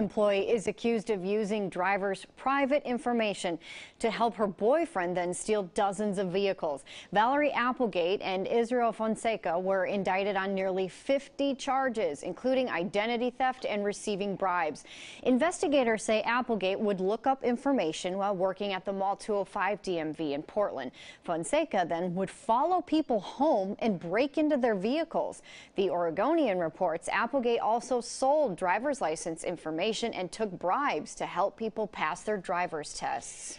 employee is accused of using drivers' private information to help her boyfriend then steal dozens of vehicles. Valerie Applegate and Israel Fonseca were indicted on nearly 50 charges, including identity theft and receiving bribes. Investigators say Applegate would look up information while working at the Mall 205 DMV in Portland. Fonseca then would follow people home and break into their vehicles. The Oregonian reports Applegate also sold driver's license information and took bribes to help people pass their driver's tests.